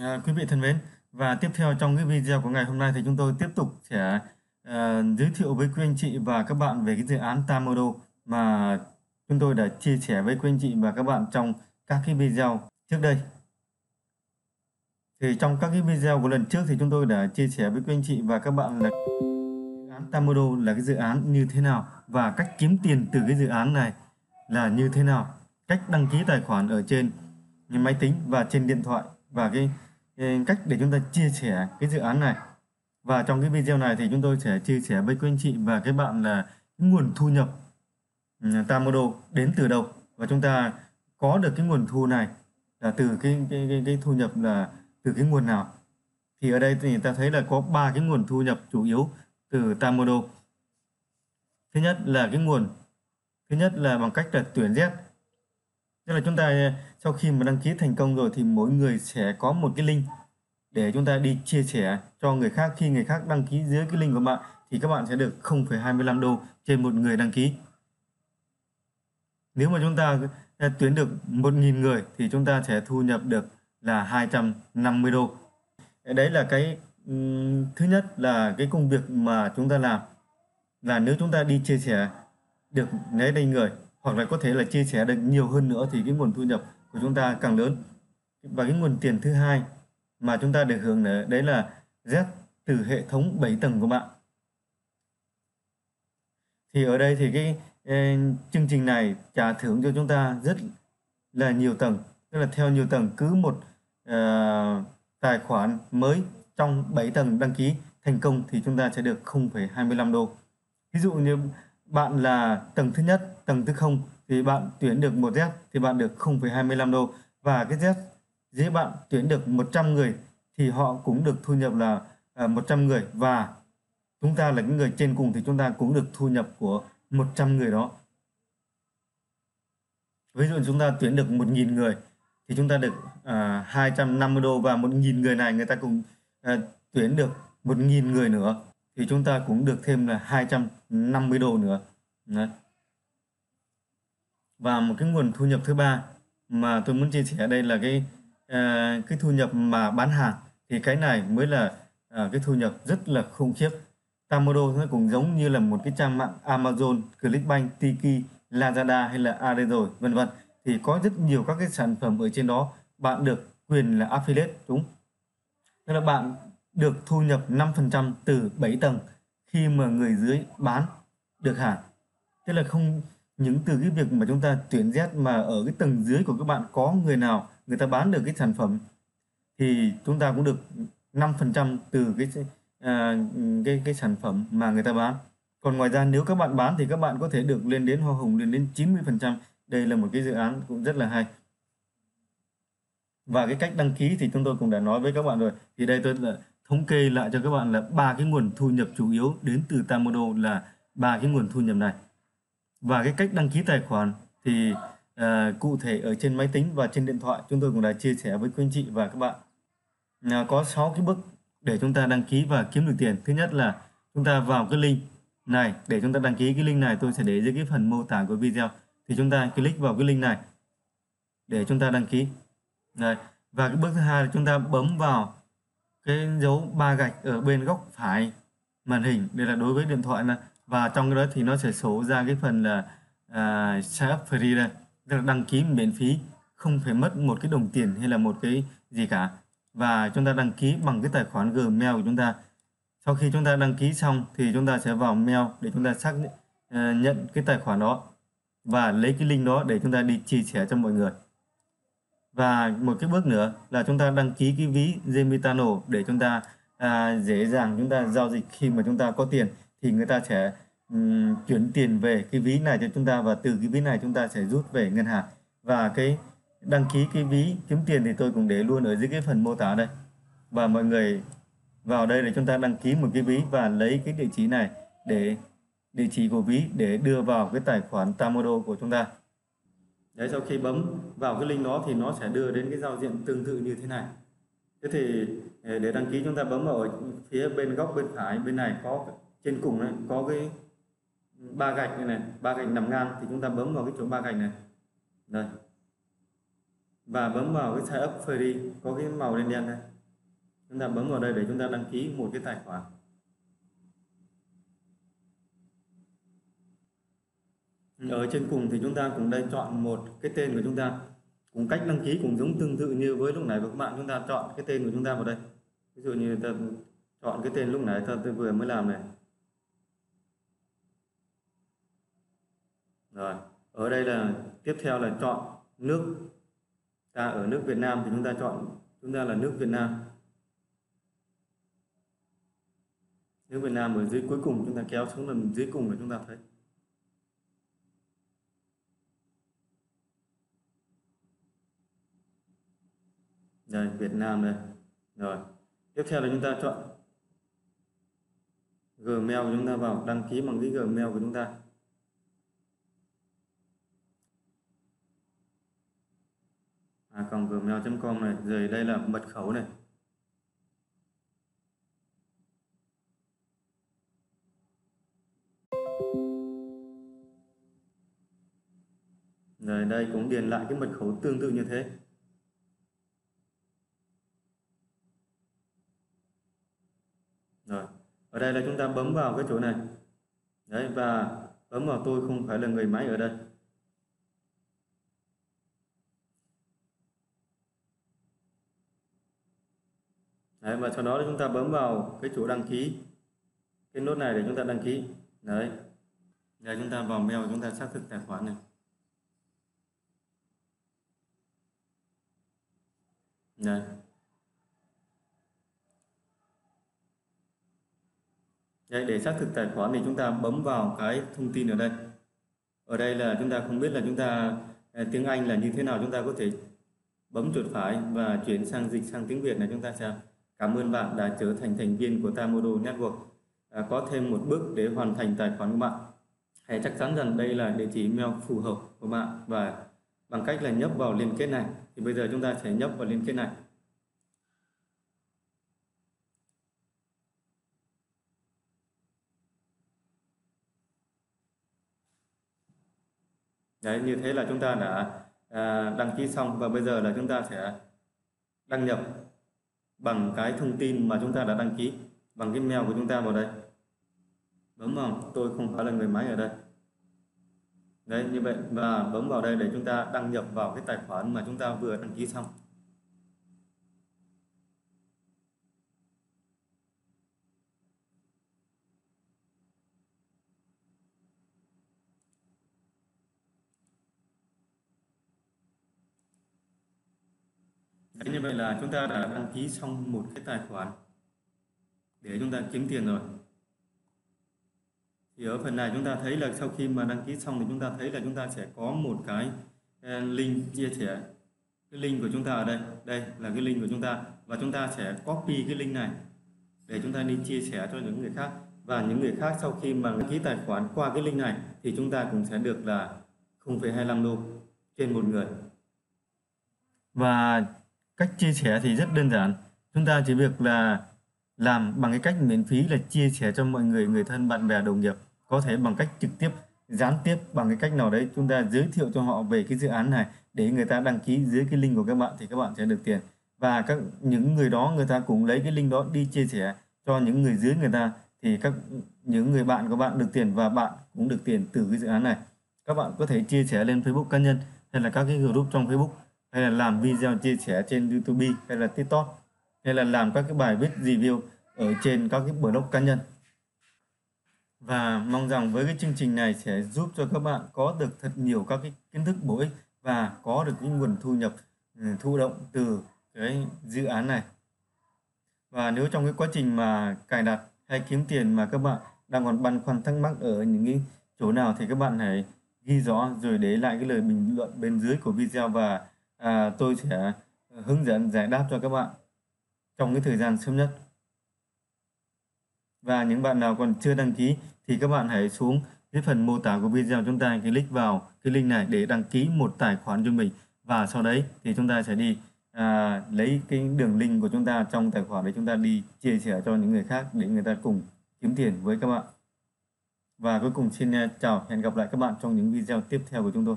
À, quý vị thân mến, và tiếp theo trong cái video của ngày hôm nay thì chúng tôi tiếp tục sẽ uh, giới thiệu với quý anh chị và các bạn về cái dự án Tamodo mà chúng tôi đã chia sẻ với quý anh chị và các bạn trong các cái video trước đây. Thì trong các cái video của lần trước thì chúng tôi đã chia sẻ với quý anh chị và các bạn là dự án Tamodo là cái dự án như thế nào và cách kiếm tiền từ cái dự án này là như thế nào, cách đăng ký tài khoản ở trên máy tính và trên điện thoại và cái cách để chúng ta chia sẻ cái dự án này. Và trong cái video này thì chúng tôi sẽ chia sẻ với quý anh chị và các bạn là nguồn thu nhập ừ, Tamodo đến từ đâu. Và chúng ta có được cái nguồn thu này là từ cái cái cái, cái thu nhập là từ cái nguồn nào? Thì ở đây thì ta thấy là có ba cái nguồn thu nhập chủ yếu từ Tamodo thứ nhất là cái nguồn thứ nhất là bằng cách là tuyển Z. Tức là chúng ta ờ, sau khi mà đăng ký thành công rồi thì mỗi người sẽ có một cái link để chúng ta đi chia sẻ cho người khác khi người khác đăng ký dưới cái link của bạn thì các bạn sẽ được 0,25 đô trên một người đăng ký. Nếu mà chúng ta ờ, tuyến được 1.000 người thì chúng ta sẽ thu nhập được là 250 đô. Ờ, đấy là cái thứ nhất là cái công việc mà chúng ta làm là nếu chúng ta đi chia sẻ được lấy đây người hoặc là có thể là chia sẻ được nhiều hơn nữa thì cái nguồn thu nhập của chúng ta càng lớn. Và cái nguồn tiền thứ hai mà chúng ta được hưởng đấy là Z từ hệ thống 7 tầng của bạn. Thì ở đây thì cái chương trình này trả thưởng cho chúng ta rất là nhiều tầng. Tức là theo nhiều tầng cứ một uh, tài khoản mới trong 7 tầng đăng ký thành công thì chúng ta sẽ được 0,25 đô. Ví dụ như bạn là tầng thứ nhất, tầng thứ không thì bạn tuyển được một Z thì bạn được 0,25 đô. Và cái Z dưới bạn tuyển được 100 người thì họ cũng được thu nhập là à, 100 người. Và chúng ta là những người trên cùng thì chúng ta cũng được thu nhập của 100 người đó. Ví dụ chúng ta tuyển được 1.000 người thì chúng ta được à, uh, 250 đô. Và 1.000 người này người ta cũng uh, tuyển được 1.000 người nữa thì chúng ta cũng được thêm là 250 đô nữa. Đấy. và một cái nguồn thu nhập thứ ba mà tôi muốn chia sẻ đây là cái à, cái thu nhập mà bán hàng. Thì cái này mới là à, cái thu nhập rất là khủng khiếp. Tamodo nó cũng giống như là một cái trang mạng Amazon, Clickbank, Tiki, Lazada hay là Alezro vân vân. Thì có rất nhiều các cái sản phẩm ở trên đó bạn được quyền là affiliate đúng tức là bạn được thu nhập 5% từ 7 tầng khi mà người dưới bán được hàng. Tức là không những từ cái việc mà chúng ta tuyển Z mà ở cái tầng dưới của các bạn có người nào người ta bán được cái sản phẩm thì chúng ta cũng được 5% từ cái à, cái cái sản phẩm mà người ta bán. Còn ngoài ra nếu các bạn bán thì các bạn có thể được lên đến hoa hồng lên đến 90%. Đây là một cái dự án cũng rất là hay. Và cái cách đăng ký thì chúng tôi cũng đã nói với các bạn rồi. Thì đây tôi là thống kê lại cho các bạn là ba cái nguồn thu nhập chủ yếu đến từ Tamodo là ba cái nguồn thu nhập này. Và cái cách đăng ký tài khoản thì uh, cụ thể ở trên máy tính và trên điện thoại chúng tôi cũng đã chia sẻ với quý anh chị và các bạn. Uh, có 6 cái bước để chúng ta đăng ký và kiếm được tiền. Thứ nhất là chúng ta vào cái link này. Để chúng ta đăng ký cái link này tôi sẽ để dưới cái phần mô tả của video. Thì chúng ta click vào cái link này để chúng ta đăng ký. Đây. và cái bước thứ hai là chúng ta bấm vào cái dấu ba gạch ở bên góc phải màn hình đây là đối với điện thoại này và trong cái đó thì nó sẽ số ra cái phần là à, uh, sign up free đây. Tức là đăng ký miễn phí không phải mất một cái đồng tiền hay là một cái gì cả. Và chúng ta đăng ký bằng cái tài khoản Gmail của chúng ta. Sau khi chúng ta đăng ký xong thì chúng ta sẽ vào mail để chúng ta xác uh, nhận cái tài khoản đó và lấy cái link đó để chúng ta đi chia sẻ cho mọi người và một cái bước nữa là chúng ta đăng ký cái ví Zemitano để chúng ta à, dễ dàng chúng ta giao dịch khi mà chúng ta có tiền thì người ta sẽ um, chuyển tiền về cái ví này cho chúng ta và từ cái ví này chúng ta sẽ rút về ngân hàng. Và cái đăng ký cái ví kiếm tiền thì tôi cũng để luôn ở dưới cái phần mô tả đây. Và mọi người vào đây để chúng ta đăng ký một cái ví và lấy cái địa chỉ này để địa chỉ của ví để đưa vào cái tài khoản Tamodo của chúng ta. Đấy, sau khi bấm vào cái link đó thì nó sẽ đưa đến cái giao diện tương tự như thế này. Thế thì ờ, để đăng ký chúng ta bấm vào ở phía bên góc bên phải bên này có trên cùng này có cái ba gạch này này, ba gạch nằm ngang thì chúng ta bấm vào cái chỗ ba gạch này. Đây. và bấm vào cái sign up free có cái màu đen đen này chúng ta bấm vào đây để chúng ta đăng ký một cái tài khoản ở trên cùng thì chúng ta cũng đây chọn một cái tên của chúng ta. Cũng cách đăng ký cũng giống tương tự như với lúc nãy với các bạn chúng ta chọn cái tên của chúng ta vào đây. Ví dụ như ta chọn cái tên lúc nãy ta tôi vừa mới làm này. Rồi, ở đây là tiếp theo là chọn nước. Ta ở nước Việt Nam thì chúng ta chọn, chúng ta là nước Việt Nam. Nước Việt Nam ở dưới cuối cùng chúng ta kéo xuống lần dưới cùng là chúng ta thấy. Đây Việt Nam đây. Rồi tiếp theo là chúng ta chọn Gmail của chúng ta vào đăng ký bằng cái Gmail của chúng ta. À, còn gmail.com này rồi đây là mật khẩu này. Rồi đây cũng điền lại cái mật khẩu tương tự như thế rồi ở đây là chúng ta bấm vào cái chỗ này. Đấy và bấm vào tôi không phải là người máy ở đây. Đấy, và sau đó chúng ta bấm vào cái chỗ đăng ký. Cái nốt này để chúng ta đăng ký. Đấy. Đây chúng ta vào mail chúng ta xác thực tài khoản này. Đây Đây, để xác thực tài khoản thì chúng ta bấm vào cái thông tin ở đây. Ở đây là chúng ta không biết là chúng ta à, tiếng Anh là như thế nào chúng ta có thể bấm chuột phải và chuyển sang dịch sang tiếng Việt là chúng ta sẽ cảm ơn bạn đã trở thành thành viên của Tamodo Network. À, có thêm một bước để hoàn thành tài khoản của bạn. Hãy chắc chắn rằng đây là địa chỉ email phù hợp của bạn và bằng cách là nhấp vào liên kết này thì bây giờ chúng ta sẽ nhấp vào liên kết này Đấy, như thế là chúng ta đã à, đăng ký xong và bây giờ là chúng ta sẽ đăng nhập bằng cái thông tin mà chúng ta đã đăng ký bằng cái mail của chúng ta vào đây. Bấm vào tôi không phải là người máy ở đây. Đấy như vậy và bấm vào đây để chúng ta đăng nhập vào cái tài khoản mà chúng ta vừa đăng ký xong. Đấy, như vậy là chúng ta đã đăng ký xong một cái tài khoản để chúng ta kiếm tiền rồi. Thì ở phần này chúng ta thấy là sau khi mà đăng ký xong thì chúng ta thấy là chúng ta sẽ có một cái link chia sẻ cái link của chúng ta ở đây đây là cái link của chúng ta và chúng ta sẽ copy cái link này để chúng ta đi chia sẻ cho những người khác và những người khác sau khi mà đăng ký tài khoản qua cái link này thì chúng ta cũng sẽ được là 0,25 đô trên một người và cách chia sẻ thì rất đơn giản. Chúng ta chỉ việc là làm bằng cái cách miễn phí là chia sẻ cho mọi người người thân, bạn bè, đồng nghiệp. Có thể bằng cách trực tiếp, gián tiếp bằng cái cách nào đấy. Chúng ta giới thiệu cho họ về cái dự án này để người ta đăng ký dưới cái link của các bạn thì các bạn sẽ được tiền. Và các, những người đó, người ta cũng lấy cái link đó đi chia sẻ cho những người dưới người ta thì các, những người bạn của bạn được tiền và bạn cũng được tiền từ cái dự án này. Các bạn có thể chia sẻ lên Facebook cá nhân hay là các cái group trong Facebook hay là làm video chia sẻ trên YouTube hay là TikTok, hay là làm các cái bài viết review ở trên các cái blog cá nhân. Và mong rằng với cái chương trình này sẽ giúp cho các bạn có được thật nhiều các cái kiến thức bổ ích và có được những nguồn thu nhập ừ, thụ động từ cái dự án này. Và nếu trong cái quá trình mà cài đặt hay kiếm tiền mà các bạn đang còn băn khoăn thắc mắc ở những cái chỗ nào thì các bạn hãy ghi rõ rồi để lại cái lời bình luận bên dưới của video và à, tôi sẽ ờ, hướng dẫn giải đáp cho các bạn trong cái thời gian sớm nhất. Và những bạn nào còn chưa đăng ký thì các bạn hãy xuống cái phần mô tả của video chúng ta click vào cái link này để đăng ký một tài khoản cho mình. Và sau đấy thì chúng ta sẽ đi à, lấy cái đường link của chúng ta trong tài khoản để chúng ta đi chia sẻ cho những người khác để người ta cùng kiếm tiền với các bạn. Và cuối cùng xin à, chào hẹn gặp lại các bạn trong những video tiếp theo của chúng tôi.